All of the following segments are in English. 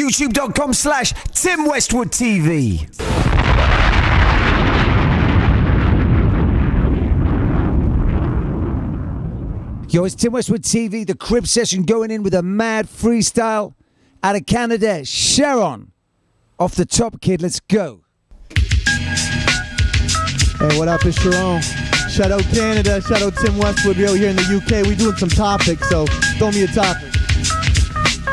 YouTube.com slash Tim Westwood TV. Yo, it's Tim Westwood TV, the crib session going in with a mad freestyle out of Canada. Charron, off the top, kid. Let's go. Hey, what up? It's Charron. Shout out Canada. Shout out Tim Westwood. Yo, here in the UK, we doing some topics, so throw me a topic.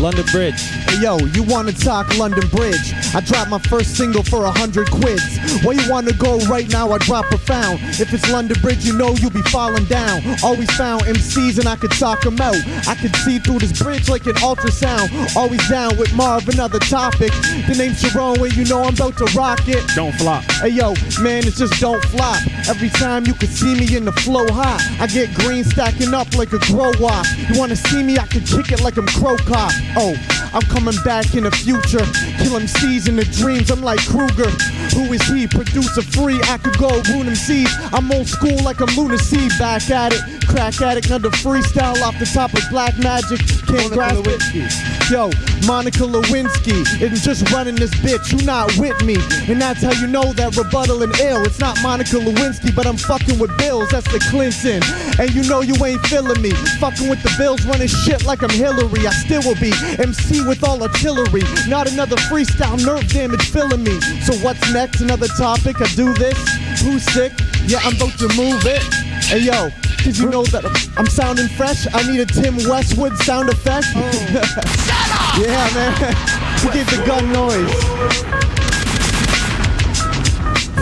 London Bridge. Hey, yo, you wanna talk London Bridge? I dropped my first single for a hundred quids. Where you wanna go right now? I drop profound. If it's London Bridge, you know you'll be falling down. Always found MCs and I could talk them out. I could see through this bridge like an ultrasound. Always down with Marv, another topic. The name's Charron, when you know I'm about to rock it. Don't flop. Hey yo, man, it's just don't flop. Every time you can see me in the flow hot, I get green stacking up like a grow up. You wanna see me? I can kick it like I'm Cro Cop. Oh, I'm coming back in the future. Kill MCs in the dreams. I'm like Krueger. Who is he? Producer free. I could go ruin MCs. I'm old school like I'm Lunar C. Back at it. Crack addict. Another freestyle off the top of black magic. Can't grasp it. Yo, Monica Lewinsky. It's just running this bitch. You not with me. And that's how you know that rebuttal and ill. It's not Monica Lewinsky, but I'm fucking with Bills. That's the Clinton. And you know you ain't feeling me. Fucking with the Bills, running shit like I'm Hillary. I still will be MC with all artillery. Not another freestyle nerve damage filling me. So what's next? Another topic? I do this. Who's sick? Yeah, I'm about to move it. Hey yo, cause you know that I'm, sounding fresh. I need a Tim Westwood sound effect. Oh. yeah, man. We give the gun noise.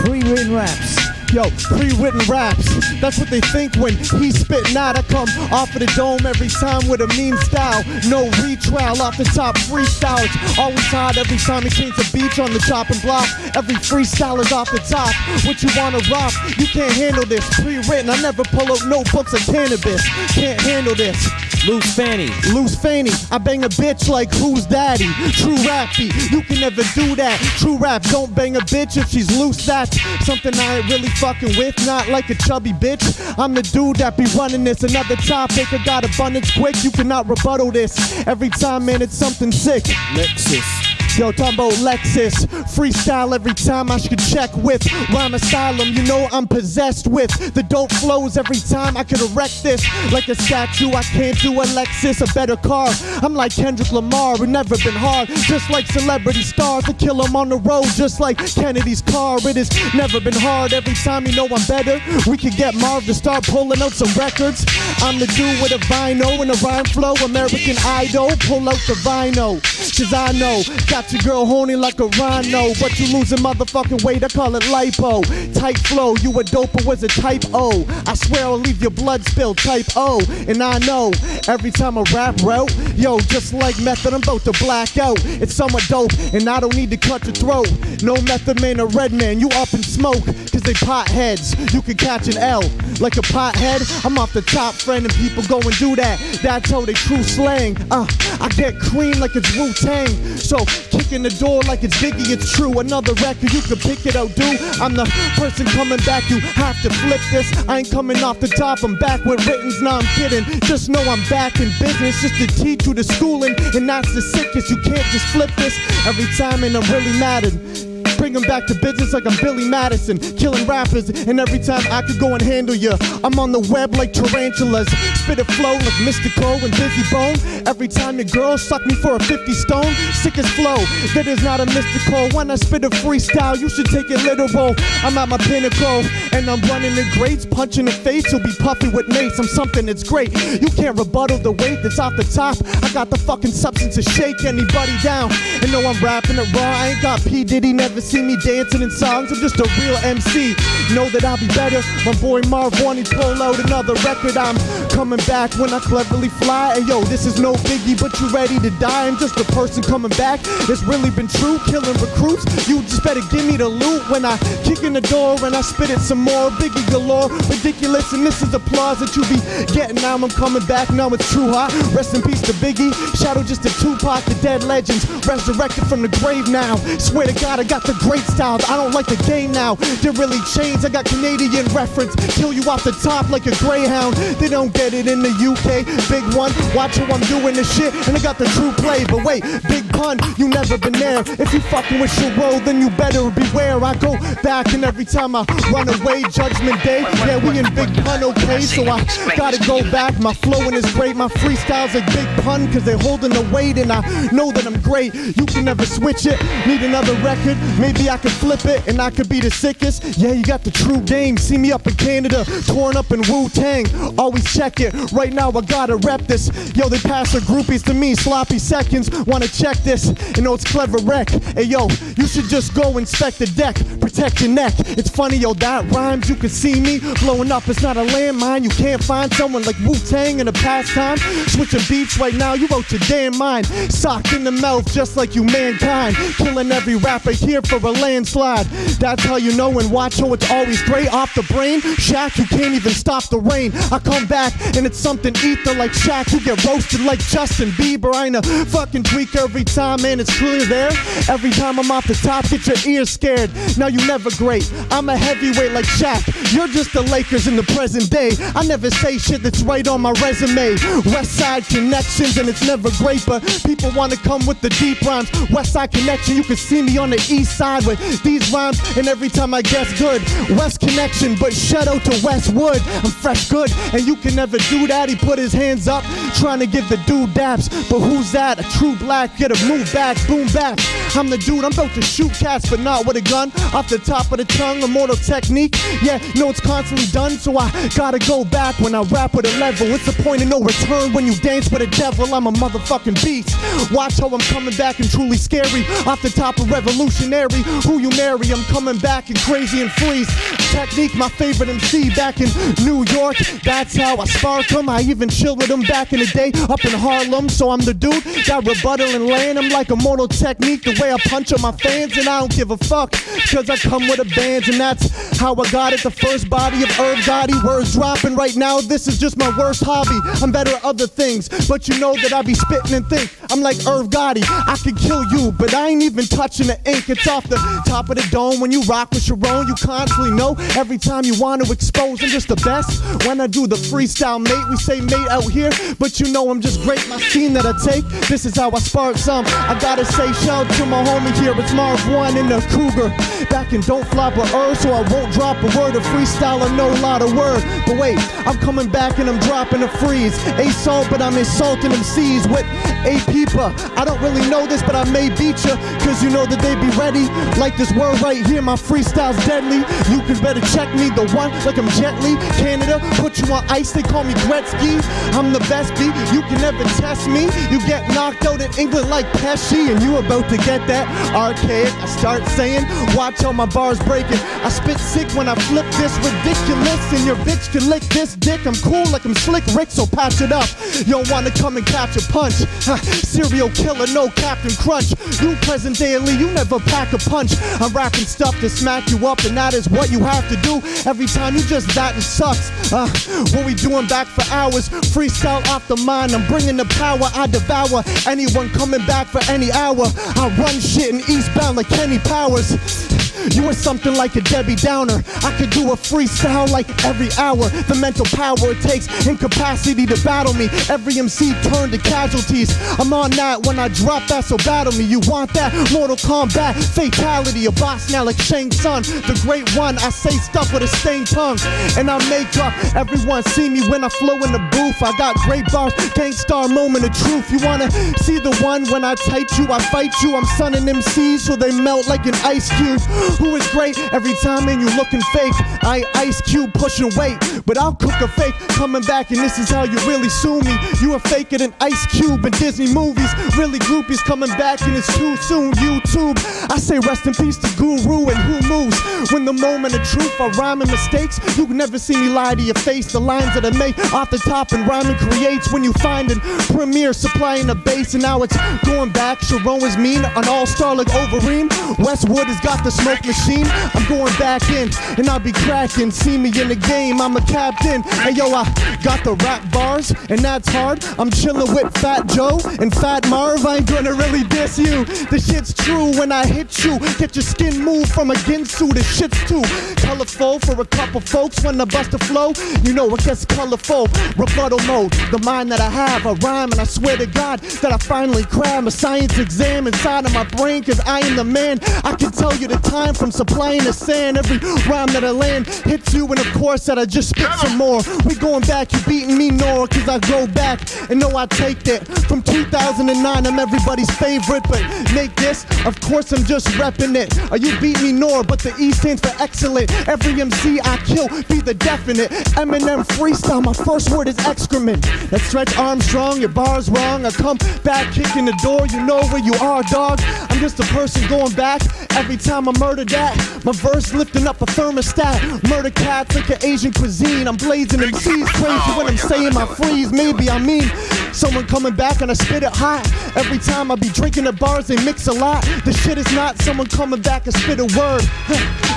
Pre-written raps. Yo, pre-written raps. That's what they think when he spitting out. I come off of the dome every time with a mean style. No retrial off the top freestyle. It's always hot every time he paints a beach on the chopping block. Every freestyle is off the top. What you wanna rock? You can't handle this. Pre-written. I never pull out notebooks of cannabis. Can't handle this. Loose fanny. Loose fanny, I bang a bitch like who's daddy? True rappy. you can never do that. True rap, don't bang a bitch if she's loose. That's something I ain't really fucking with. Not like a chubby bitch. I'm the dude that be running this. Another topic, I got abundance quick. You cannot rebuttal this. Every time, man, it's something sick. Lexus. Yo, about Lexus. Freestyle every time I should check with. Rhyme Asylum, you know I'm possessed with. The dope flows every time I could erect this. Like a statue, I can't do a Lexus, a better car. I'm like Kendrick Lamar, it never been hard. Just like celebrity stars to kill 'em on the road. Just like Kennedy's car, it has never been hard. Every time you know I'm better, we could get Marv to start pulling out some records. I'm the dude with a vinyl and a rhyme flow. American Idol, pull out the vinyl. Cause I know, got your girl horny like a rhino. But you losing motherfucking weight, I call it lipo. Type flow, you a dope was a type O. I swear I'll leave your blood spilled, type O. And I know, every time I rap route, yo, just like method, I'm about to black out. It's somewhat dope, and I don't need to cut your throat. No method man or Redman, you up in smoke. Cause they pot heads, you can catch an L. Like a pothead, I'm off the top friend and people go and do that. That's how they true slang. Uh, I get cream like it's Wu Tang. So kicking the door like it's Biggie, it's true. Another record, you can pick it out, dude. I'm the person coming back, you have to flip this. I ain't coming off the top, I'm back with writtens, nah, I'm kidding. Just know I'm back in business just to teach you the schooling. And that's the sickest, you can't just flip this every time, and I'm really mad at Bring 'em back to business like I'm Billy Madison, killing rappers, and every time I could go and handle ya. I'm on the web like tarantulas, spit a flow like Mystikal and Bizzy Bone. Every time your girl suck me for a 50 stone, sick as flow. That is not a mystical. When I spit a freestyle, you should take it literal. I'm at my pinnacle, and I'm running the greats, punching the face. You'll be puffy with mace. I'm something that's great. You can't rebuttal the weight that's off the top. I got the fucking substance to shake anybody down. And know I'm rapping it raw. I ain't got P Diddy, never see me dancing in songs. I'm just a real MC. Know that I'll be better. My boy Marv wanted to pull out another record. I'm coming back when I cleverly fly. And yo, this is no biggie, but you ready to die. I'm just a person coming back. It's really been true, killing recruits. You just better give me the loot when I kick in the door and I spit it some more. Biggie galore, ridiculous, and this is applause that you be getting. Now I'm coming back. Now it's true hot. Rest in peace to Biggie. Shadow just a Tupac, the dead legends resurrected from the grave now. Swear to God, I got the great styles. I don't like the game now. They really changed. I got Canadian reference. Kill you off the top like a greyhound. They don't get it in the UK. Big one. Watch how I'm doing this shit. And I got the true play. But wait, big pun. You never been there. If you fucking with your road, then you better beware. I go back and every time I run away, Judgment Day. Yeah, we in big pun, okay? So I gotta go back. My flowing is great. My freestyles like big pun because they're holding the weight. And I know that I'm great. You can never switch it. Need another record. Maybe I could flip it and I could be the sickest. Yeah, you got the true game. See me up in Canada, torn up in Wu Tang. Always check it. Right now I gotta rep this. Yo, they pass their groupies to me. Sloppy seconds. Wanna check this? You know it's clever wreck. Hey yo, you should just go inspect the deck. Protect your neck. It's funny, yo, that rhymes. You can see me blowing up. It's not a landmine. You can't find someone like Wu Tang in a pastime. Switching beats right now. You wrote your damn mind. Sock in the mouth just like you mankind. Killing every rapper here for a landslide. That's how you know and watch how it's always great off the brain. Shaq, you can't even stop the rain. I come back and it's something ether like Shaq. You get roasted like Justin Bieber. I ain't a fucking tweak every time, man. It's clear there. Every time I'm off the top, get your ears scared. Now you never great. I'm a heavyweight like Shaq. You're just the Lakers in the present day. I never say shit that's right on my resume. West Side connections and it's never great, but people wanna come with the deep rhymes. West Side connection, you can see me on the east side with these rhymes, and every time I guess good. West connection, but shout out to Westwood. I'm fresh good, and you can never do that. He put his hands up, trying to give the dude daps. But who's that? A true black, get a move back, boom back. I'm the dude, I'm about to shoot cats, but not with a gun. Off the top of the tongue, immortal technique. Yeah, know it's constantly done, so I gotta go back when I rap with a level. It's a point of no return when you dance with a devil. I'm a motherfucking beast. Watch how I'm coming back and truly scary. Off the top of revolutionary. Who you marry, I'm coming back and crazy and freeze. Technique, my favorite MC back in New York. That's how I spark them. I even chill with them back in the day up in Harlem. So I'm the dude that rebuttal and land. I'm like a mortal technique. The way I punch on my fans, and I don't give a fuck. Cause I come with a band, and that's how I got it. The first body of Irv Gotti. Words dropping right now. This is just my worst hobby. I'm better at other things, but you know that I be spitting and think. I'm like Irv Gotti. I could kill you, but I ain't even touching the ink. It's off the top of the dome when you rock with Charron. You constantly know every time you want to expose. I'm just the best. When I do the freestyle, mate, we say mate out here, but you know I'm just great. My scene that I take, this is how I spark some. I gotta say shout to my homie here. It's Marv Won in the Cougar. Back in Don't Flop or Earth, so I won't drop a word of freestyle or no lot of word. But wait, I'm coming back and I'm dropping a freeze. Assault, but I'm insulting them with a peeper. I don't really know this, but I may beat ya. Cause you know that they be ready. Like this word right here, my freestyle's deadly. You can better check me, the one like I'm Jet Li. Canada, put you on ice, they call me Gretzky. I'm the best beat, you can never test me. You get knocked out in England like Pesci, and you about to get that archaic. I start saying, watch how my bars breaking. I spit sick when I flip this ridiculous, and your bitch can lick this dick. I'm cool like I'm Slick Rick, so patch it up. You don't wanna come and catch a punch. Huh, serial killer, no Captain Crunch. You present daily, you never pack a punch. I'm rapping stuff to smack you up, and that is what you have to do. Every time you just that and sucks. Uh, what we doing back for hours? Freestyle off the mind. I'm bringing the power. I devour anyone coming back for any hour. I run shit in eastbound like Kenny Powers. You are something like a Debbie Downer. I could do a freestyle like every hour. The mental power it takes, incapacity to battle me. Every MC turn to casualties. I'm on that when I drop that, so battle me. You want that? Mortal Kombat, fatality. A boss now like Shang Tsung, the great one. I say stuff with a stained tongue, and I make up. Everyone see me when I flow in the booth. I got great bars, gangstar moment of truth. You wanna see the one when I tight you, I fight you. I'm sunning MCs so they melt like an ice cube. Who is great every time and you looking fake? I Ice Cube pushing weight, but I'll cook a fake. Coming back and this is how you really sue me. You are faker than Ice Cube in Disney movies. Really groupies coming back and it's too soon. YouTube. I say rest in peace to Guru and who moves. When the moment of truth are rhyming mistakes, you can never see me lie to your face. The lines that I make off the top and rhyming creates when you find an premiere supplying a bass and now it's going back. Charron is mean, an all-star like Overeem. Westwood has got the smoke Machine, I'm going back in, and I'll be cracking. See me in the game, I'm a captain. Hey yo, I got the rap bars, and that's hard. I'm chilling with Fat Joe and Fat Marv. I ain't gonna really diss you. The shit's true when I hit you. Get your skin moved from a Ginsu. The shit's too colorful for a couple folks. When I bust a flow, you know it gets colorful. Rebuttal mode, the mind that I have, a rhyme, and I swear to God that I finally cram a science exam inside of my brain, cause I am the man. I can tell you the time from supplying the sand. Every rhyme that I land hits you, and of course that I just spit some more. We going back, you beating me, Nora, cause I go back and know I take that. From 2009, I'm everybody's favorite, but make this, of course I'm just repping it. Are you beat me, Nora, but the E stands for excellent. Every MC I kill, be the definite. Eminem freestyle, my first word is excrement. That stretch Armstrong, your bar's wrong. I come back kicking the door, you know where you are, dog. I'm just a person going back. Every time I murder that, my verse lifting up a thermostat. Murder cats like an Asian cuisine. I'm blazing MCs crazy when I'm saying my freeze. Maybe I mean someone coming back and I spit it hot. Every time I be drinking the bars, they mix a lot. The shit is not someone coming back and spit a word.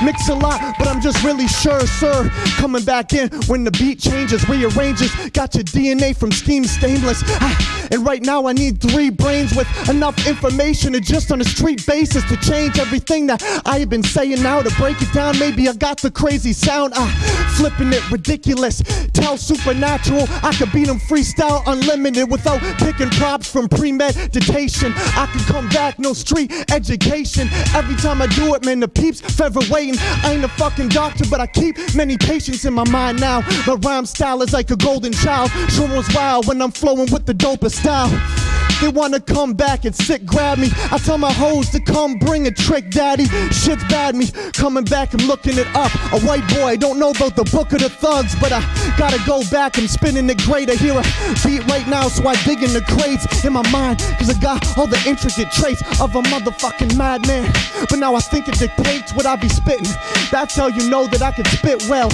mix a lot, but I'm just really sure, sir. Coming back in when the beat changes, rearranges. Got your DNA from Steam Stainless. Ah, and right now I need three brains with enough information to just on a street basis to change everything that I have been saying now. To break it down, maybe I got the crazy sound. Ah, flipping it ridiculous. Tell supernatural, I could beat them freestyle unlimited without picking props from premeditation. I can come back, no street education. Every time I do it, man, the peeps forever waiting. I ain't a fucking doctor, but I keep many patients in my mind now. My rhyme style is like a golden child. Someone's wild when I'm flowing with the dopest style. They wanna come back and sit grab me. I tell my hoes to come bring a trick, daddy. Shit's bad me. Coming back, I'm looking it up. A white boy, don't know about the book of the thugs, but I gotta go back. I'm spinning it great. I hear a beat right now, so I dig in the crates in my mind. Cause I got all the intricate traits of a motherfucking madman. But now I think it dictates what I be spitting. That's how you know that I can spit well.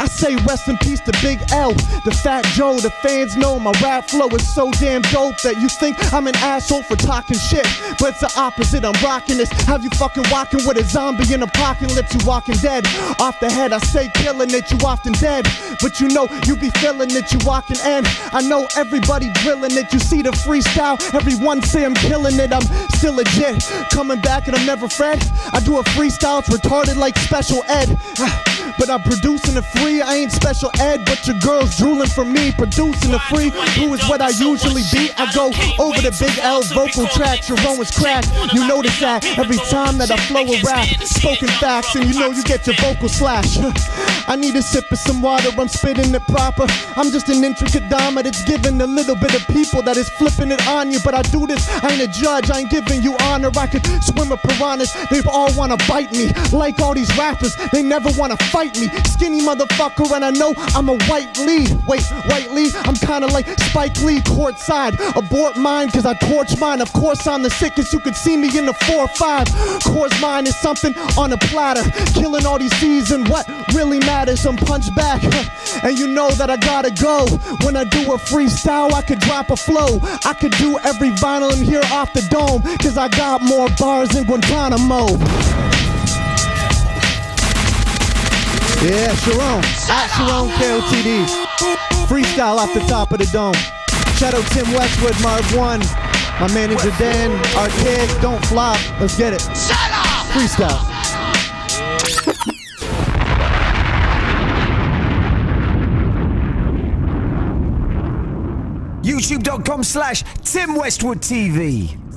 I say rest in peace to Big L, the Fat Joe. The fans know my rap flow is so damn dope that you think I'm an asshole for talking shit. But it's the opposite, I'm rocking this. Have you fucking walking with a zombie in a apocalypse? You walking dead. Off the head, I say killing it, you often dead. But you know, you be feeling it, you walking in. I know everybody drilling it. You see the freestyle, everyone say I'm killing it. I'm still legit. Coming back and I'm never fret. I do a freestyle, it's retarded like special ed. Ah. But I'm producing it free. I ain't special ed, but your girl's drooling for me. Producing it free, who is what I usually be. I go over the Big L vocal tracks. Your own is crack. You notice that every time that I flow a rap, spoken facts, and you know you get your vocal slash. I need a sip of some water. I'm spitting it proper. I'm just an intricate dama that's giving a little bit of people that is flipping it on you. But I do this. I ain't a judge. I ain't giving you honor. I could swim with piranhas. They all wanna bite me. Like all these rappers, they never wanna fight me. Skinny motherfucker, and I know I'm a white lead. Wait, white lead? I'm kinda like Spike Lee, courtside. Abort mine, cause I torch mine. Of course, I'm the sickest. You could see me in the 4 or 5. Course mine is something on a platter. Killing all these C's, and what really matters, I'm punched back. And you know that I gotta go. When I do a freestyle, I could drop a flow. I could do every vinyl in here off the dome, cause I got more bars than Guantanamo. Yeah, Charron. At Charron KOTD. Freestyle off the top of the dome. Shadow Tim Westwood, Marv Won. My manager Dan, Archaic, don't flop. Let's get it. Freestyle. YouTube.com slash Tim Westwood TV.